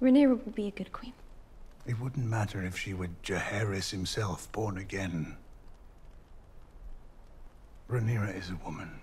Rhaenyra will be a good queen. It wouldn't matter if she were Jaehaerys himself, born again. Rhaenyra is a woman.